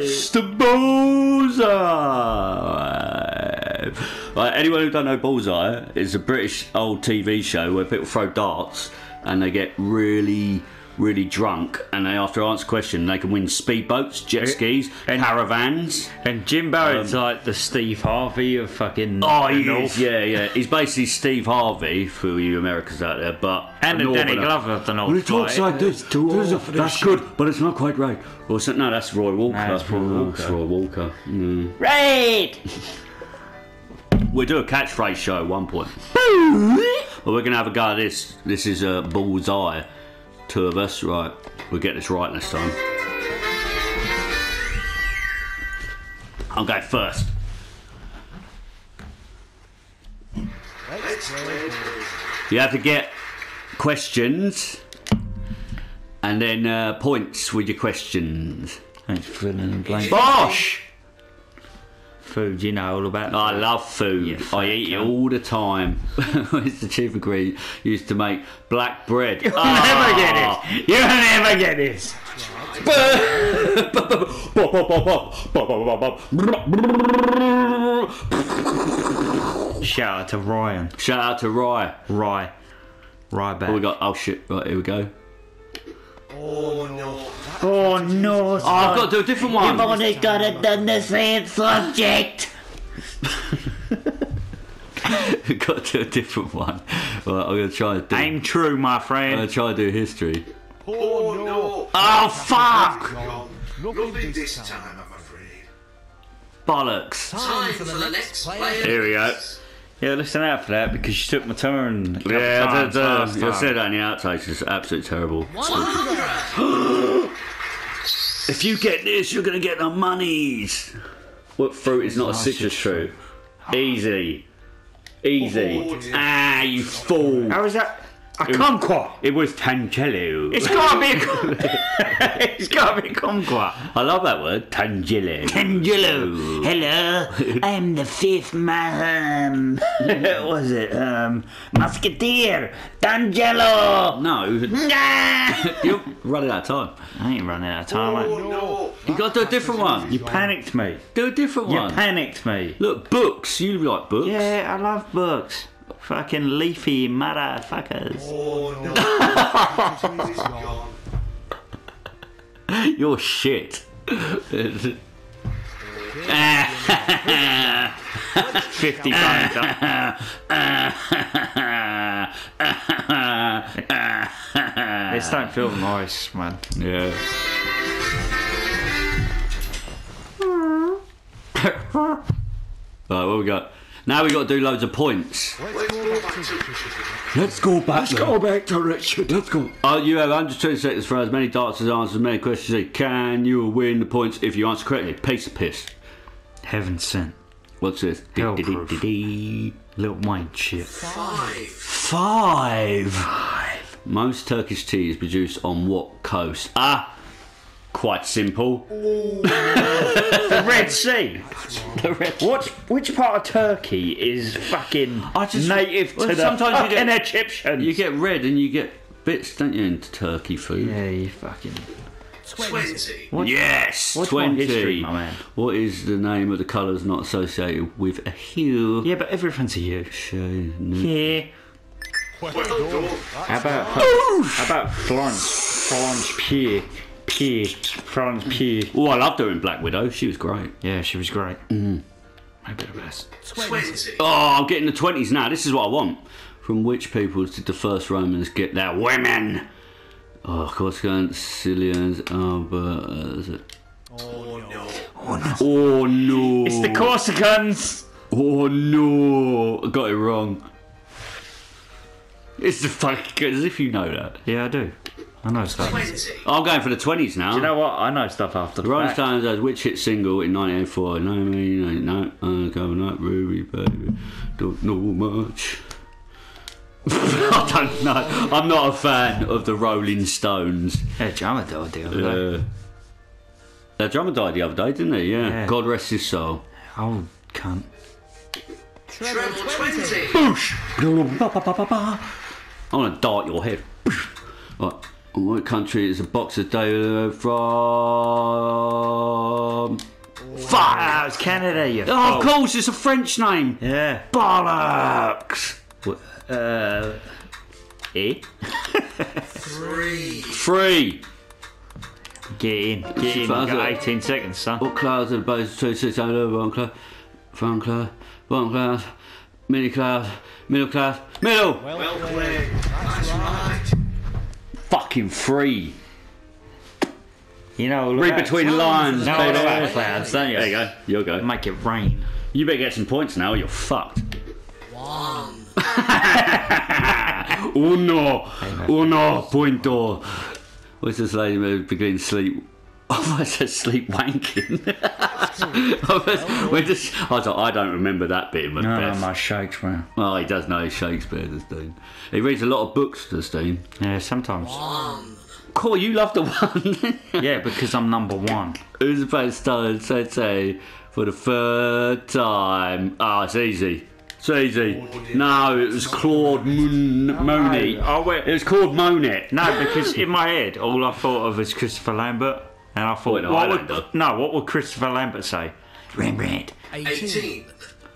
It's the Bullseye. Right, anyone who don't know Bullseye, it's a British old TV show where people throw darts and they get really, really drunk, and they have to answer a question. They can win speedboats, jet skis, And- caravans. And Jim Barrett's like the Steve Harvey of fucking. Oh, the he North. is. Yeah, yeah. He's basically Steve Harvey for you Americans out there, but And a the Danny. Glover of the North. When he talks like, like this, there's a- that's good, but it's not quite right. Or so, no, that's Roy Walker. No, it's Roy Walker. it's Roy Walker. Mm. Right! We'll do a catchphrase show at one point. well, we're going to have a go at this. This is a bullseye. Two of us, right? We'll get this right this time. I'll go first. You have to get questions and then uh, points with your questions. Thanks for filling in the blank. Bosh! Food, you know all about. I love food. You I eat it all the time. it's the chief ingredient used to make black bread. You'll Ah. never get it. You'll never get this. Shout out to Ryan. Shout out to Rye. Rye. Rye back. What we got? Oh shit! Right here we go. Oh no. Oh, no. Oh, I've got to do a different one. You've only got it done the same subject. I've got to do a different one. Right, I'm gonna try and do. Aim true, my friend. I'm gonna try and do history. Oh no! Oh fuck! Nothing this time, I'm afraid. Bollocks! Time for the next player. Here we go. Yeah, listen out for that because you took my turn. Yeah, I did, uh, I said that in the outtakes. It's absolutely terrible. If you get this, you're gonna get the monies. What fruit is not a citrus fruit? Easy. Easy. Ah, you fool. How is that? A kumquat. It was Tangelo. It's gotta be a kumquat. it's gotta be a kumquat. I love that word, Tangelo. Angelo, hello, I'm the fifth man. what was it? Um, Musketeer, D'Angelo. No, you're running out of time. I ain't running out of time. mate. No! You got to do a different one. You panicked me. do a different You one. You panicked me. Look, books. You like books? Yeah, I love books. Fucking leafy motherfuckers. Oh no! This is gone. You're shit. Fifty pounds up. This don't feel nice, man. yeah. All right, what we got? Now we got to do loads of points. Let's go back to Let's go back to Richard. Let's go. Oh, you have 120 seconds for as many darts as answers, as many questions as you can. You will win the points if you answer correctly. Piece of piss. Heaven sent. What's this? Hell Di- di- proof. di- di- Little Wayne shit. Five. Five. Most Turkish tea is produced on what coast? Ah, quite simple. The Red Sea. The red. Which which part of Turkey is fucking I just- native to well, the sometimes you fucking get- Egyptians? You get red and you get bits, don't you, into turkey food? yeah, you fucking. Twenty. What- Yes, What's my 20. history, my man? What is the name of the colours not associated with a hue? Yeah, but everything's a you. Shade. Yeah. How about how about Florence? Florence Pugh. Pugh. Florence Pugh. Oh, I loved her in Black Widow. She was great. Yeah, she was great. Mm. Maybe the best. Twenty. Oh, I'm getting the 20s now. This is what I want. From which peoples did the first Romans get their women? Oh, Corsicans, Sicilians, oh, but. Uh, is it? Oh no! Oh no! It's the Corsicans. Oh no! I got it wrong. It's the fucking. As if you know that. Yeah, I do. I know stuff. Twenty. I'm going for the 20s now. You know what? I know stuff after the The Rolling fact. Stones has which hit single in 1984? No, me, no, no, uh, coming up, Ruby, baby, don't know much. I don't know. I'm not a fan of the Rolling Stones. Yeah, Jammer died the other day. Uh, their drummer died the other day, didn't he? Yeah. Yeah. God rest his soul. Oh, cunt. Treble twenty. I want to dart your head. What, what country is a boxer David from? Fuck! Ah, it's Canada, you. Oh, of course, it's a French name. Yeah. Bollocks. What, uh. Eh? Three. Three. Get in. Get in. We've got 18 seconds, son. What clouds are the base of two six over one cloud, one cloud, bottom cloud, mini cloud, middle cloud, middle. Well played. That's right. Fucking free. You know, Read between the lines, know all baby. about clouds, don't you? There you go. You'll go. Make it rain. You better get some points now. Or you're fucked. One. Uno, uno punto. What's this lady who begins sleep? Oh, I said sleep wanking. I was- We're just, I, was like, I don't remember that bit No, Macbeth. no, my Shakespeare. Well, he does know Shakespeare, does Dean. He reads a lot of books, does Dean. Yeah, sometimes. One. Cool, you love the one. Yeah, because I'm number one. Who's about to start say say for the third time? Ah, it's easy. It's easy. No, it was Claude Mon- Monet. I went- It was called Monet. No, because in my head, all I thought of was Christopher Lambert. And I thought, Wait, no, what Highlander. would, no, what would Christopher Lambert say? Rembrandt. Eighteen.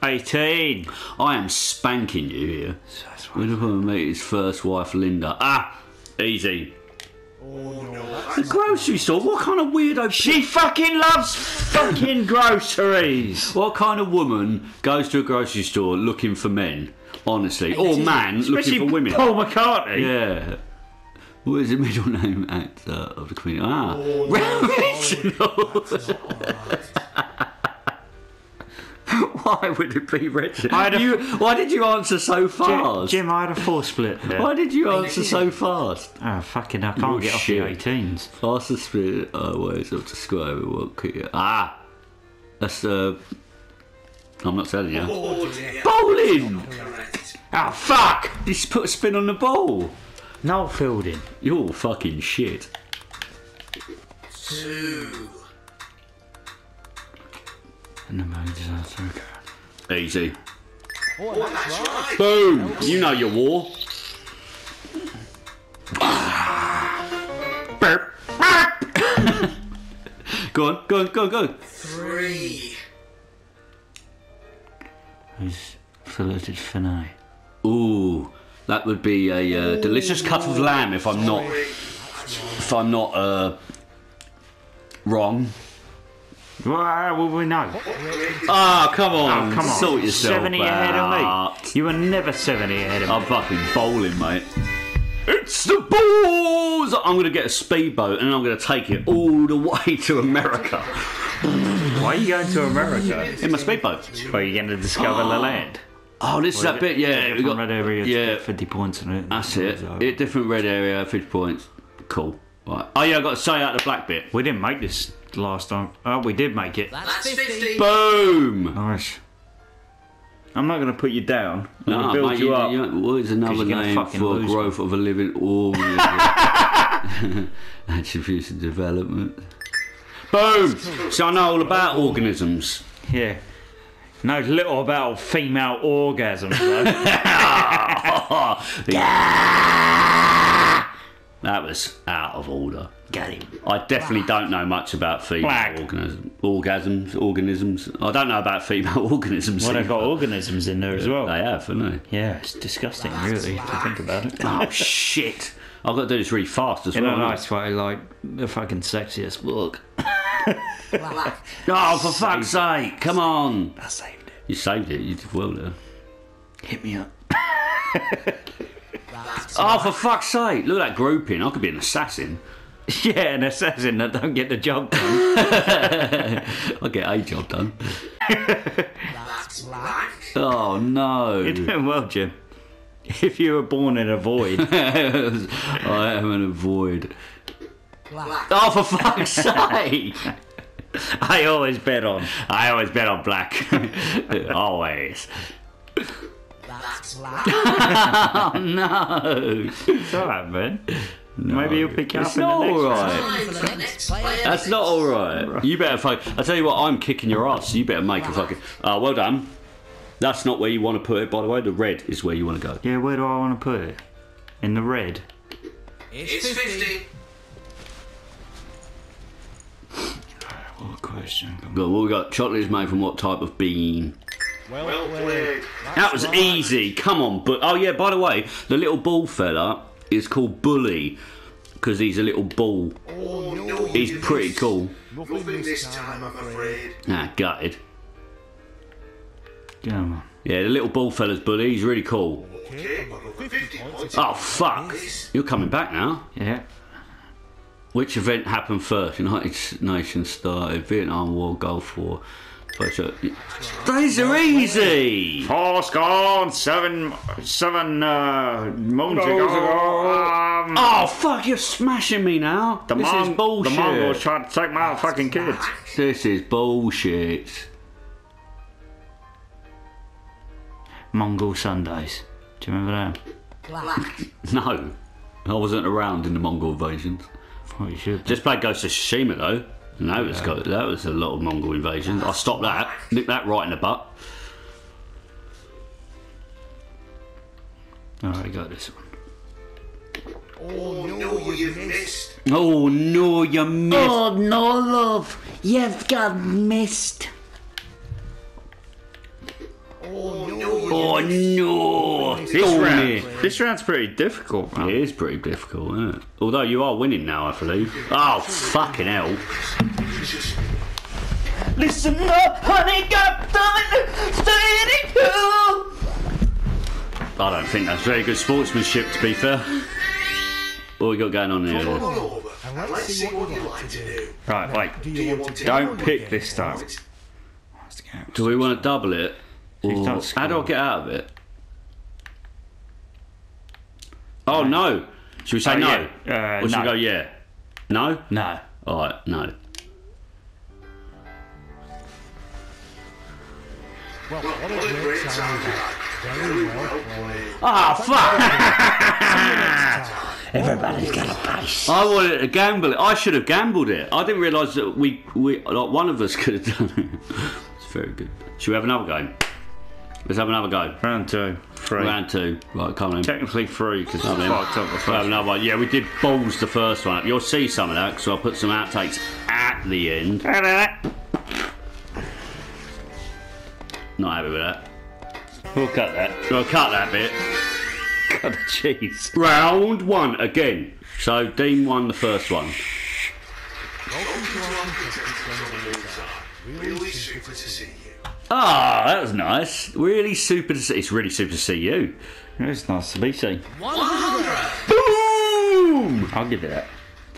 18. I am spanking you here. We're going to meet his first wife, Linda. Ah, easy. The grocery store. What kind of weirdo? She fucking loves fucking groceries. What kind of woman goes to a grocery store looking for men? Honestly, or man Especially looking for women? Paul McCartney. Yeah. What is the middle name actor of the Queen? Ah, Reginald. Why would it be Reginald? I had You- why did you answer so fast? Jim, I had a four split there. Why did you answer so fast? Oh, fucking, I can't Oh, get off shit. the 18s. Faster spirit are ways of describing what could you. Ah, that's uh. I'm not telling you. Oh dear. Bowling. Correct. Ah, fuck! Just put a spin on the ball. Noel Fielding. You're fucking shit. Two. And the moon disaster. Easy. Oh, that's right. Boom! You know your war. Burp. go on, go on, go on, go on. Three. Who's filleted finale? Ooh, that would be a uh, delicious cut of lamb if I'm not if I'm not uh wrong. Well, how will we know? Ah, come on, Oh, come on. sort yourself 70 ahead of me. You were never 70 ahead of me. I'm fucking bowling, mate. It's the balls! I'm gonna get a speedboat and I'm gonna take it all the way to America Why are you going to America? in my speedboat. Where are you going to discover the land? Oh, this is that bit, yeah. We Different got, red area to yeah. 50 points in it. that's it. it. Different red area, 50 points. Cool. Right. Oh yeah, I got to say out the black bit. We didn't make this last time. Oh, we did make it. That's fifty. Boom! Nice. I'm not going to put you down. I'm going to build mate, you up. what is another you're gonna name for lose growth of a living organism? Attributes and development. Boom! So I know all about organisms. Yeah. Knows little about female orgasms, though. That was out of order. Got him. I definitely don't know much about female Black. organism, organisms. Organisms. I don't know about female organisms. Well, they've got organisms in there as well. They have, haven't they? Yeah, it's disgusting, really, if you think about it. Oh shit! I've got to do this really fast as In well. a haven't nice way, like the fucking sexiest book. Black. Oh, for fuck's sake! Come on! I saved it. You saved it. You did well there. Hit me up. Oh, for fuck's sake! Look at that grouping. I could be an assassin. Yeah, an assassin that don't get the job done. I get a job done. that's black. Oh no! You're doing well, Jim. If you were born in a void, I am in a void. Black. Oh, for fuck's sake! I always bet on. I always bet on black. always. That's black. Oh no! It's alright, man. Maybe you'll pick it up It's in the not next one. alright. Time for the next player. That's not alright. You better fuck. I tell you what, I'm kicking your ass. So you better make a fucking. Uh, well done. That's not where you want to put it, by the way. The red is where you want to go. Yeah, where do I want to put it? In the red. It's 50. What question? Good. What we got? Chocolate is made from what type of bean? Well played. That was easy. Come on, but oh yeah. By the way, the little ball fella is called Bully because he's a little ball. Oh no. He's you pretty missed. cool. Nothing this time, I'm afraid. Ah, gutted. Come on. Yeah, the little ball fella's Bully. He's really cool. Okay, 50. Oh fuck! You're coming back now. Yeah. Which event happened first? United Nations started. Vietnam War, Gulf War. First, uh, These are easy. Force gone seven seven uh, moons ago. Um, Oh fuck! You're smashing me now. the this Mon- is bullshit. The Mongols tried to take my fucking kids. This is bullshit. Mongol Sundays. Do you remember Black. No, I wasn't around in the Mongol invasions. That? Thought you should. Just played Ghost of Tsushima though. And that was got, that was a lot of Mongol invasions. I stopped that. Nicked that right in the butt. Alright, got this one. Oh no, you've missed. Oh no, you missed. Oh no, love, you've got missed. Oh no, you've Oh no! This Stormy. round, this round's pretty difficult. Man. It is pretty difficult, isn't it? Although you are winning now, I believe. Oh fucking hell! Listen up, honey, got thirty two. I don't think that's very good sportsmanship, to be fair. What we got going on here? roll over and let's see what you'd like Right, wait. Do you don't pick this time. Do we want to double it? Or don't how do I get out of it? Oh no! Should we say Oh, no? yeah. Uh, or should we go yeah? No? No. Alright, no. Well, what a great time. Very well played. Ah, fuck! Everybody's got a price. I wanted to gamble it. I should have gambled it. I didn't realise that we, we, like one of us could have done it. It's very good. Should we have another game? Let's have another go. Round two. Three. Round two. Right, come on. Technically three because I then. fucked up the We'll have first. another one. Yeah, we did balls the first one. up. You'll see some of that so I'll put some outtakes at the end. Not happy with that. We'll cut that. We'll cut that bit. Cut the cheese. Round one again. So Dean won the first one. Welcome to our contestants on the Mozart. Really super to see you. Ah, that was nice. Really super to see. It's really super to see you. It's nice to be seen. 100. Boom! I'll give it that.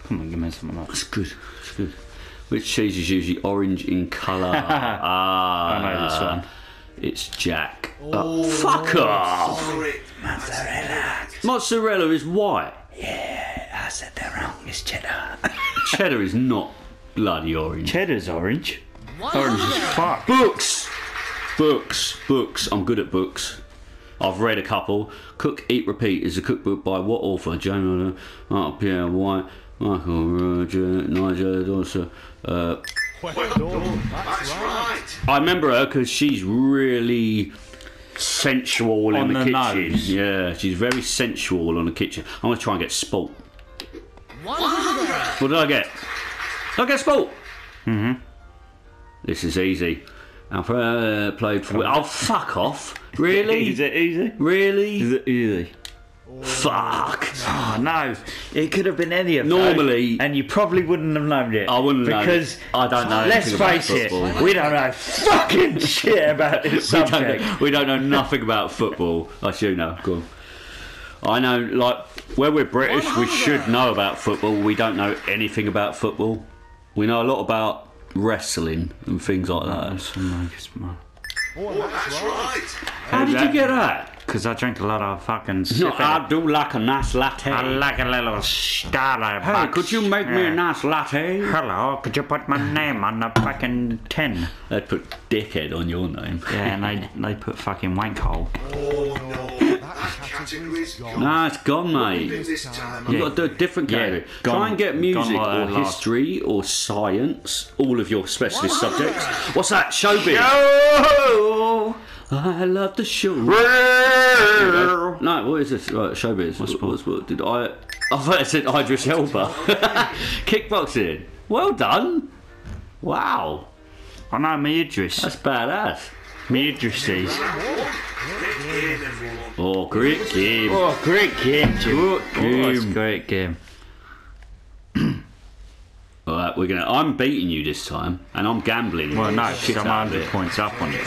Come on, give me something else. That's good. That's good. Which cheese is usually orange in colour? ah, I know this one. It's Jack. Oh, fuck off! Sorry. Mozzarella is white. Yeah, I said that wrong. It's cheddar. Cheddar is not bloody orange. Cheddar's orange. Orange as 100. fuck. Books! Books. Books. I'm good at books. I've read a couple. Cook, Eat, Repeat is a cookbook by what author? James Marco Pierre White, Michael Roger, Nigella Lawson. Uh, Well done. That's right. I remember her because she's really sensual On in the, the kitchen. nose. Yeah, she's very sensual on the kitchen. I'm gonna try and get sport. What did I get? Did I get sport? Mm-hmm. This is easy. Alfred uh, played for. Oh, fuck off! Really? Is it easy? Really? Is it easy? Fuck! Oh no, it could have been any of Normally- those, and you probably wouldn't have known it. I wouldn't know. because I don't know Let's face it, we don't know fucking shit about this We don't, subject. know, we don't know nothing about football. I should know. Go on. I know, like, where we're British, we should know about football. We don't know anything about football. We know a lot about wrestling and things like that. Oh, that's right. How did you get that? Because I drink a lot of fucking. No, I do like a nice latte. I like a little starter hey, box. could you make me a nice latte? Hello, could you put my name on the fucking tin? They'd put dickhead on your name. Yeah, and they they put fucking wank hole. Oh no, that category's gone. Nah, it's gone, mate. This time, You've got to do a different Yeah, category. gone- Try and get music or last. history or science, all of your specialist subjects. What's that? Showbiz. Oh! I love the show. No, what is this? Right, showbiz. What's, what's, what did I? I thought it said Idris Elba. Kickboxing. Well done. Wow. I know me Idris. That's badass. Me Idrises. Oh, great game. Oh, great game, Jim. Oh, game. great game. All right, we're gonna. I'm beating you this time, and I'm gambling. Well, no, because I'm out 100 points up on you.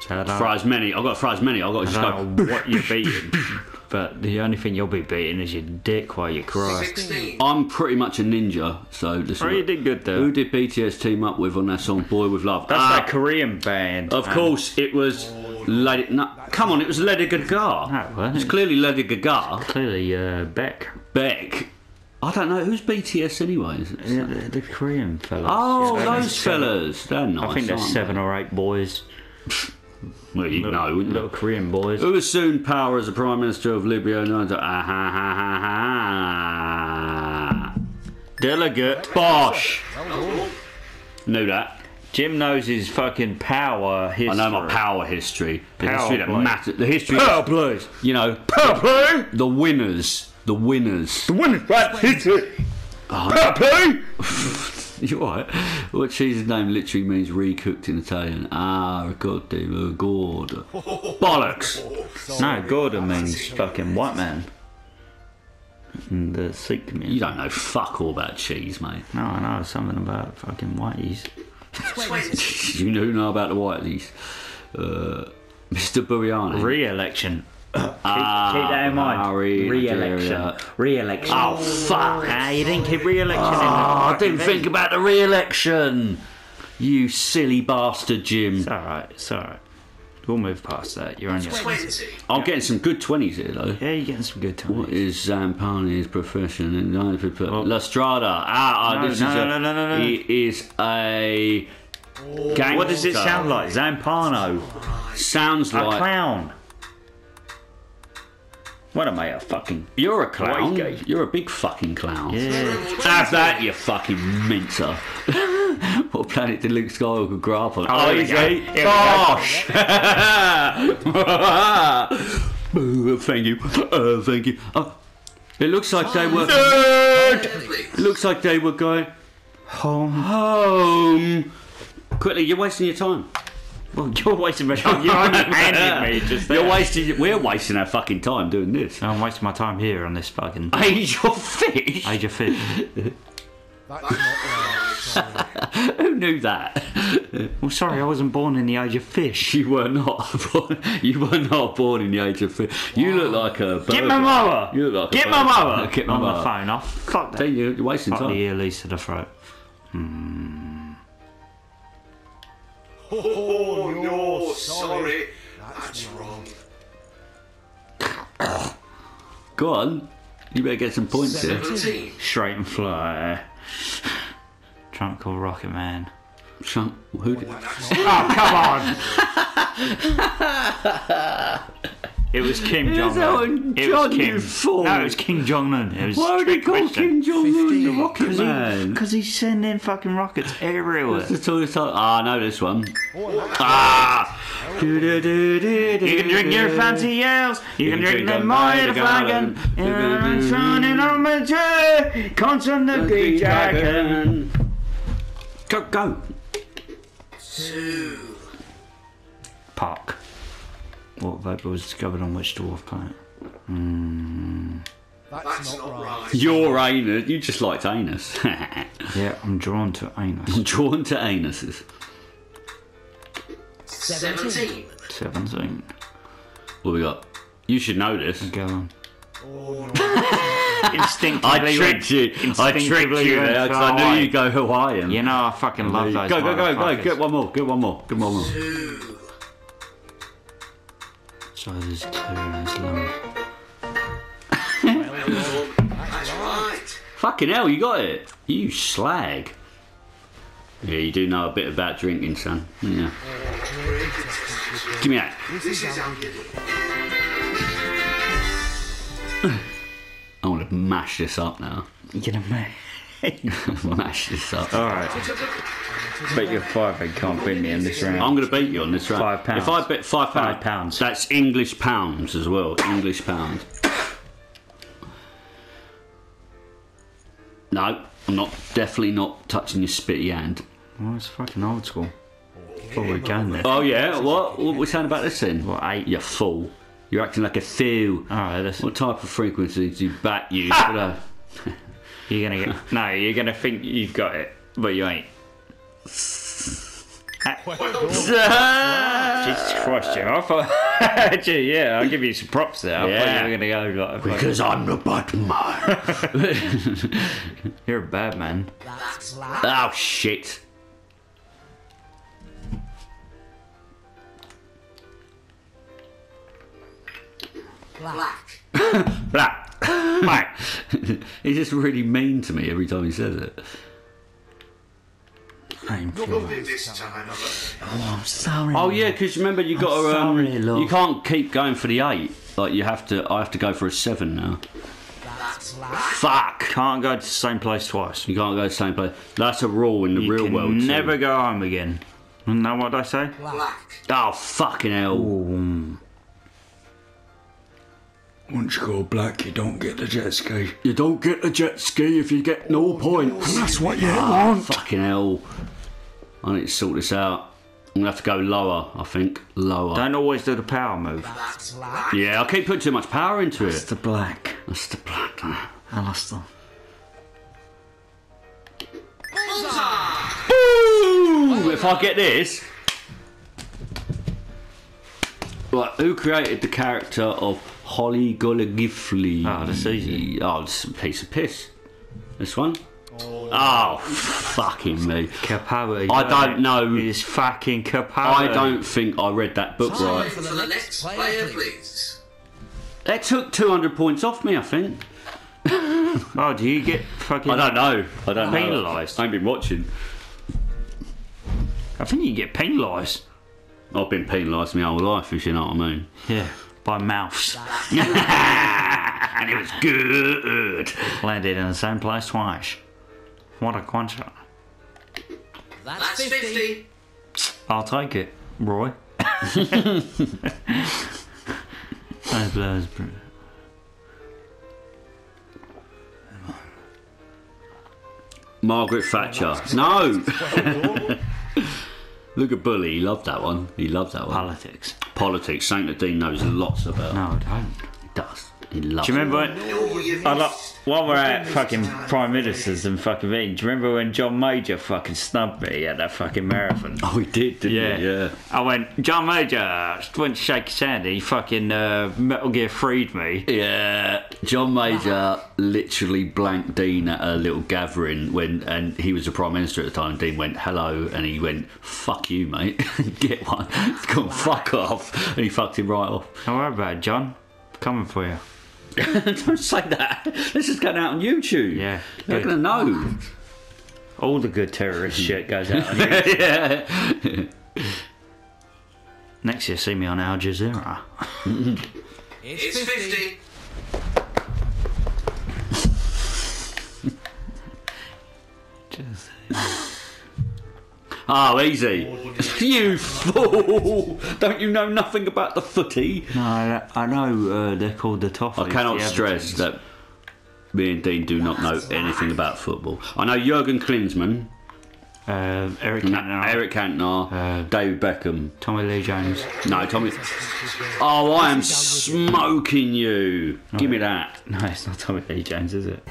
So, don't, as many, I've got for as many. I've got to just go. what you're beating. But the only thing you'll be beating is your dick while you cry. 16. I'm pretty much a ninja, so this. Oh, you did good though. Who did BTS team up with on that song "Boy with Love"? That's Ah, that Korean band. Of course, it was Lady. No, come on, it was Lady Gaga. No, it wasn't. It's clearly Lady Gaga. Clearly, uh, Beck. Beck. I don't know who's BTS anyway. Is it? Yeah, the, the Korean fellas. Oh, Yeah, those seven- fellas. They're nice. I think there's aren't seven they? or eight boys. Well, you know, wouldn't Little you? Korean boys. Who assumed power as the Prime Minister of Libya? No, ah, ha, ha, ha, ha. Delegate. Bosh! Knew that. Jim knows his fucking power history. I know my power history. The Power history that play. matters. The history, Power plays. you know, Power play. the winners. The winners. Winning right history. Power play. You're right. What cheese's name literally means recooked in Italian. Ah, ricotta, gorda. Bollocks! No, Gordon means fucking white man. In the Sikh community. You don't know fuck all about cheese, mate. No, I know something about fucking whiteys. 20. You do know about the Whiteleys. Uh, Mr. Buriani. Re-election. keep, Ah, keep that in mind. Harry, Re-election. Nigeria. Re-election. oh, fuck! Ah, you didn't keep re-election in Oh, the I didn't think thing. about the re-election. You silly bastard, Jim. It's alright, it's alright. We'll move past that. You're on your 20. I'm getting some good twenties here, though. Yeah, you're getting some good What time. is Zampano's profession? And I put La Strada. Ah, ah, No, this no, is no, a, no, no, no, no. He is a gangster. What does it sound like? Zampano. Sounds like A clown. What am I, a fucking... you're a clown. Guy. You're a big fucking clown. Yeah. Have that, you fucking mincer. what planet did Luke Skywalker grow up on? Oh, here we go. easy. Here we go. Bosh! Uh, thank you. Uh, thank you. Oh, it looks like they were. It looks like they were going Home. home. Quickly, you're wasting your time. Well, you're wasting my time. You only handed me just there. You're wasting. We're wasting our fucking time doing this. I'm wasting my time here on this fucking... Age of fish. Age of fish. That's not right. Sorry. Who knew that? Well, sorry, I wasn't born in the age of fish. You were not. Born, you were not born in the age of fish. You look like a. Get my mother! You look like a Get my mother! Get my on mother. the phone off. Fuck that. Then you- You're wasting Fuck the time. earlies to the throat. Hmm. Oh, oh, No, sorry. That's wrong. Go on. You better get some points here. 17. Straight and fly. Trump called Rocket Man. Trump, who did, Oh, oh come on! it was Kim Is Jong that what Un. It John was Kim. you fool? No, it was Kim Jong Un. It was why would he call Kim Jong Un the Fifteen. Rocket Man? Because he's sending fucking rockets everywhere. That's the tallest time. Ah, I know this one. Ah! You You can drink your fancy yells. You can drink the Moira flagon. And I'm shining on my chair. Constant the great dragon. Go, go. Two. Park. What vapor was discovered on which dwarf planet? Hmm. That's not right. Your anus. You just liked anus. Yeah, I'm drawn to anus. I'm Drawn to anuses. 17. 17. What we got? You should know this. Go on. Oh. Instinctively. I tricked you. I tricked you there because I knew you'd go Hawaiian. You know, I fucking love those. Go, go, go, go. Get one more. Get one more. Get one more. Two. So there's two in his lung. That's right. Fucking hell, you got it. You slag. Yeah, you do know a bit about drinking, son. Yeah. Give me that. This is how you do it. I want to mash this up now. You know me. mash this up. Alright. Bet your five they can't beat me in this round. I'm going to beat you on this round. Five pounds. If I bet five pounds, Five pounds. that's English pounds as well. English pounds. No, I'm not. Definitely not touching your spitty hand. Well, it's fucking old school. We can there. Oh yeah. What? What we saying about this then? What, eight? You fool. You're acting like a fool. Alright, listen. What type of frequency do you bat use? You're gonna get. No, you're gonna think you've got it, but you ain't. Ah. Jesus Christ, Jim. I thought. Gee, yeah, I'll give you some props there. I thought Yeah. you were gonna go like. fucking- Because I'm the Batman. You're a bad man. oh shit. Black. Black. Black. He's just really mean to me every time he says it. This time. I'm sorry. Oh yeah, because remember you got to. Um, sorry, love. you can't keep going for the eight. Like you have to. I have to go for a seven now. Fuck. Can't go to the same place twice. You can't go to the same place. That's a rule in the You real can world. too. never go home again. Isn't that what I say? Black. Oh fucking hell! Once you go black, you don't get the jet ski. You don't get the jet ski if you get no points. And That's what you Ah, want. fucking hell! I need to sort this out. I'm gonna have to go lower. I think lower. Don't always do the power move. That's black. Yeah, I keep putting too much power into It's it. the black. That's the black. Alistair. Ooh, if I get this. Right, who created the character of Holly Golightly? Ah, oh, that's easy. Oh, it's a piece of piss. This one? Oh, oh fucking me. Capoe. I don't know. It's fucking Capoe. I don't think I read that book right. For the next player, please. That took 200 points off me, I think. Oh, do you get fucking. I don't know. I don't know. Penalised. I ain't been watching. I think you get penalised. I've been penalised my whole life, if you know what I mean. Yeah, by mouths. And it was good. Landed in the same place twice. What a quanta. That's 50. I'll take it, Roy. Those blows. Margaret Thatcher. No! Look at Bully, he loved that one. He loved that one. Politics. Politics, something that Dean knows lots about. No, I don't. He does. He loves Do you remember when, I like, while we're at fucking prime ministers and fucking things, do you remember when John Major fucking snubbed me at that fucking marathon? Oh, he did, didn't Yeah. he? Yeah. I went, John Major, went to shake his hand, he fucking uh, Metal Gear freed me. Yeah, John Major literally blanked Dean at a little gathering when, and he was the prime minister at the time. Dean went hello, and he went "fuck you, mate, get one, come fuck off," and he fucked him right off. Don't worry about it, John. Coming for you. Don't say that. This is going out on YouTube. Yeah, they're gonna know. All the good terrorist shit goes out on you. yeah. Next year, see me on Al Jazeera. It's 50. Just- Oh, easy. you fool! Don't you know nothing about the footy? No, I, I know uh, they're called the Toffees. I cannot the stress Evertons. that me and Dean do not know anything about football. I know Jurgen Klinsmann, Uh, Eric Na- Cantona, Eric Cantona, Uh, David Beckham. Tommy Lee Jones. No, Tommy. Oh, I am smoking you. Give me that. No, it's not Tommy Lee Jones, is it?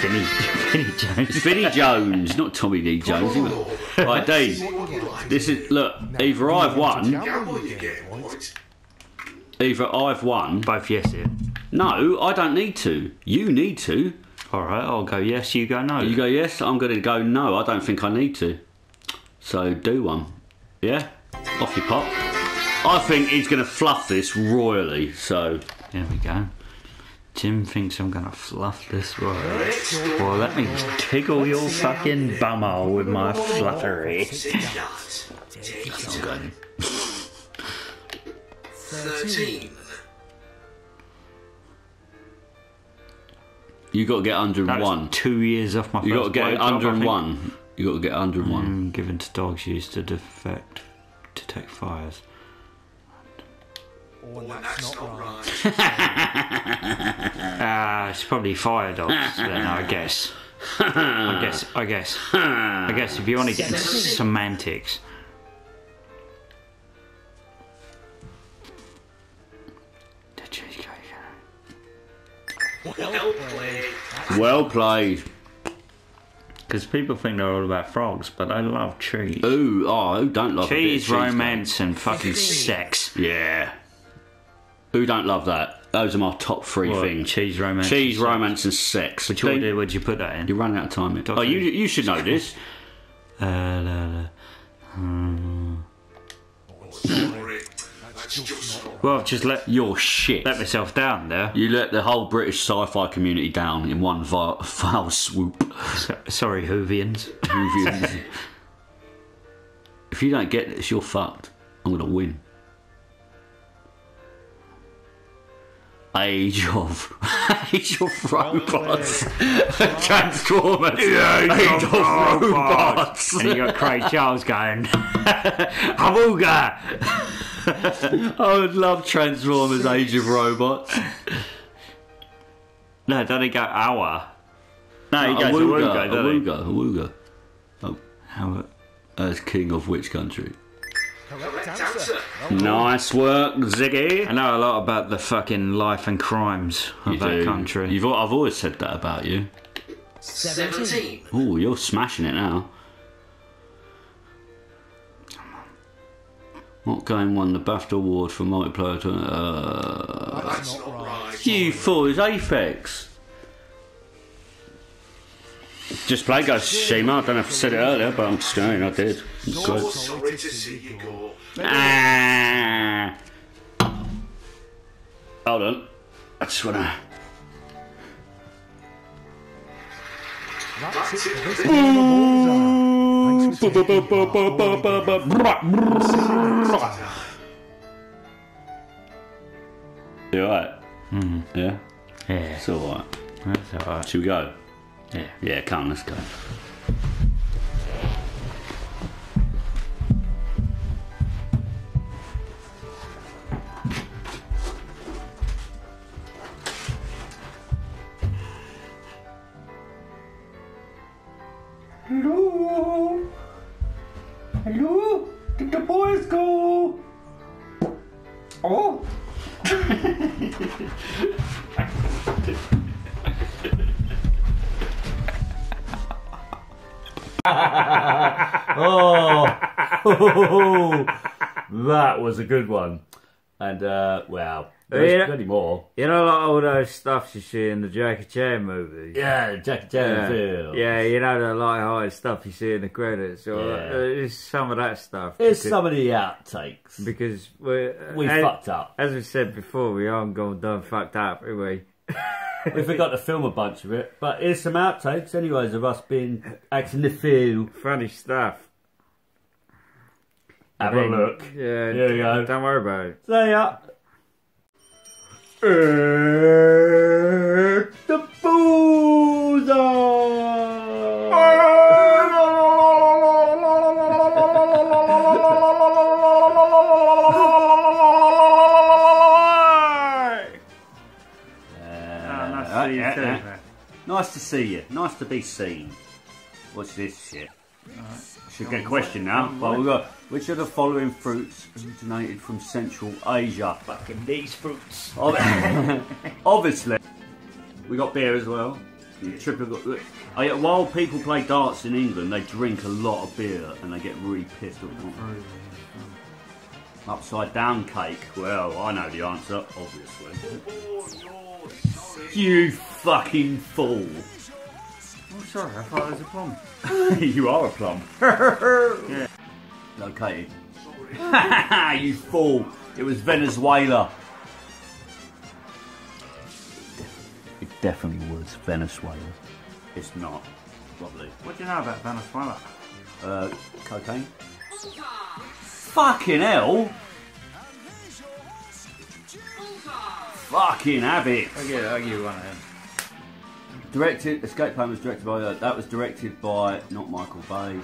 It's Vinny, Vinny Jones. Vinnie Jones, not Tommy Lee Jones. is? Right, Dean. This is look. Either I've won, Gamble you get point. either I've won. Both yes here. No, I don't need to. You need to. All right, I'll go yes. You go no. You go yes. I'm going to go no. I don't think I need to. So do one. Yeah. Off you pop. I think he's going to fluff this royally. So There we go. Jim thinks I'm gonna fluff this right. Well, let me tickle your fucking bummer with my fluffery. Sit shut. Take going. 13. You got to get under That was one. two years off my. You got to get blowjob, under I think. one. You got to get under one. Mm, given to dogs used to defect, detect fires. Oh, that's not right. Ah, No, it's probably fire dogs. then I guess. I guess. I guess. I guess if you want to get into semantics. Well played. Well played. Because people think they're all about frogs, but I love cheese. Ooh, oh, who don't love a bit of Cheese, cheese, though? romance, and fucking sex. Yeah. Who don't love that? Those are my top three What, things. cheese, romance, cheese, romance, and sex. Which Dean, order would you put that in? You're running out of time. Here. Oh, you you should know this. Uh, la, la. Sorry. That's just not Well, I've just let You're shit. let myself down there. You let the whole British sci-fi community down in one vi- foul swoop. So, sorry, Hoovians. If you don't get this, you're fucked. I'm gonna win. Age of Age of Robots. Transformers. Age of Robots. and you got Craig Charles going, Awooga! I would love Transformers Age of Robots. No, don't he go Awa? No, he goes Awooga, Awooga, doesn't he? Awooga, Awooga. How- As king of which country? Correct answer. Nice work, Ziggy. I know a lot about the fucking life and crimes of You that do. country. You've, al- I've always said that about you. 17. Oh, you're smashing it now. What game won the BAFTA award for multiplayer? To, uh, That's not right. you fool! It's Apex. Just play Ghost of Tsushima. I don't know if I said it earlier, but I'm saying I did. It's So good. sorry to see you go. Ah. Hold on. I just wanna. That's it for this game of Thanks for. You alright? Yeah? yeah, It's alright. that's alright. Should we go? Yeah. Yeah, come let's go. Hello? Hello? Did the boys go? Oh? Oh, that was a good one. And, uh, well, there's Yeah. plenty more. You know, like all those stuffs you see in the Jackie Chan movies. Yeah, Jackie Chan Yeah, film. yeah, you know the light-hearted stuff you see in the credits. Or Yeah. uh, it's some of that stuff. Because, some of the outtakes. because we We as, fucked up. As we said before, we aren't gone done fucked up, have we? We forgot to film a bunch of it. But here's some outtakes, anyways, of us being acting the fool. Funny stuff. Have a look. Yeah, Here you go. Don't worry about it. See ya. the ah, ah, nice to ah, see you Nice to see you. Nice to be seen. What's this shit? Should get a question now. Well, we've got which of the following fruits originated from Central Asia? Fucking these fruits. Obviously, we got beer as well. Triple- yeah, while people play darts in England, they drink a lot of beer and they get really pissed. off. Upside down cake. Well, I know the answer, obviously. You fucking fool! Oh, sorry, I thought it was a plum. you are a plum. yeah. Located. you fool! It was Venezuela. It definitely was Venezuela. It's not. Probably. What do you know about Venezuela? Uh, cocaine. Fucking hell! Fucking have it! I'll give, I'll give you one of them. Directed, Escape Plan was directed by, uh, that was directed by, not Michael Bay.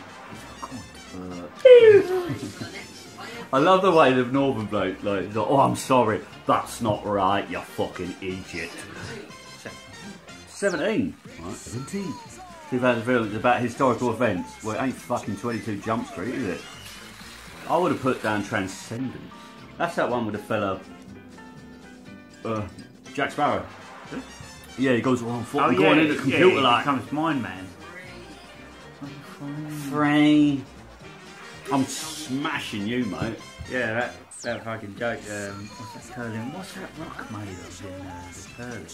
I love the way the Northern bloke, like, like, oh, I'm sorry, that's not right, you fucking idiot. 17. Right, 17. 2000 film about historical events. Well, it ain't fucking 22 Jump Street, is it? I would have put down Transcendent. That's that one with the fella. Uh, Jack Sparrow. Yeah, he goes around Oh, oh, yeah, going into the computer yeah, like. becomes Mind Man. Frame. I'm smashing you, mate. Yeah, that, that fucking joke. Um, what's that curling? What's that rock made of in uh, the curling?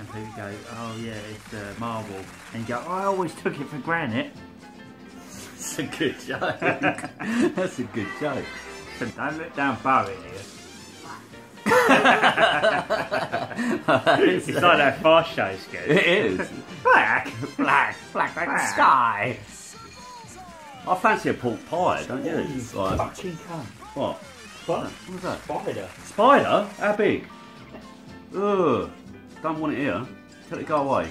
And people go, oh yeah, it's uh, marble. And you go, I always took it for granite. That's a good joke. That's a good joke. Don't let down Bowie here. it's like that fast show sketch. It is. Black, black, black like the sky. I fancy a pork pie, don't you? Like, Fucking cunt. what? What? What was that? Spider. Spider? How big? Ugh. Don't want it here. Tell it to go away.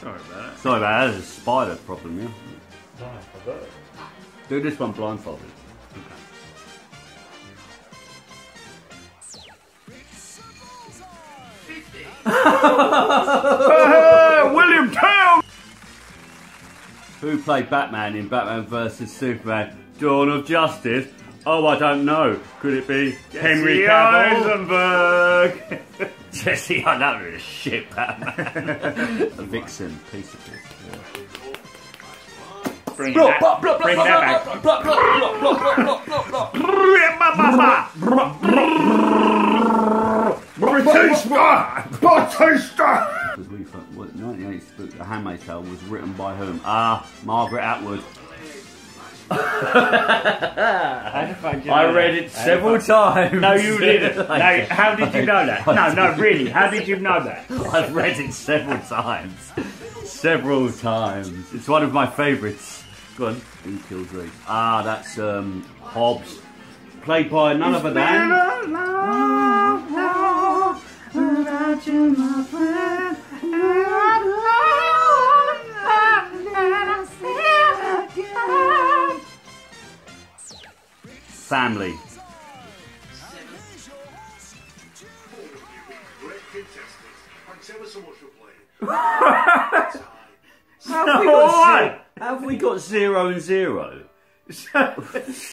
Sorry about that. Sorry about that. There's a spider problem, yeah? No, I got it. Do this one blindfolded. William Tell! Who played Batman in Batman vs Superman Dawn of Justice? Oh, I don't know. Could it be Henry Jesse Cavill? Eisenberg. Jesse, I know it's shit, Batman. a vixen, piece of piss. Bring that, back. bring that back. Batista! Because Handmaid's Tale, was written by whom? Ah, Margaret Atwood. I read it several times. No, you didn't. No, how did you know that? No, no, really. How did you know that? I've read it several times. Several times. It's one of my favourites. Go on. Who killed Reese? Ah, that's um, Hobbs. Played by none other than. Contestants. Thanks ever so much for. Have we got, ze- have we got zero and zero?